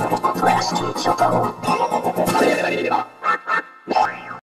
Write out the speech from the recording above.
Last teach your.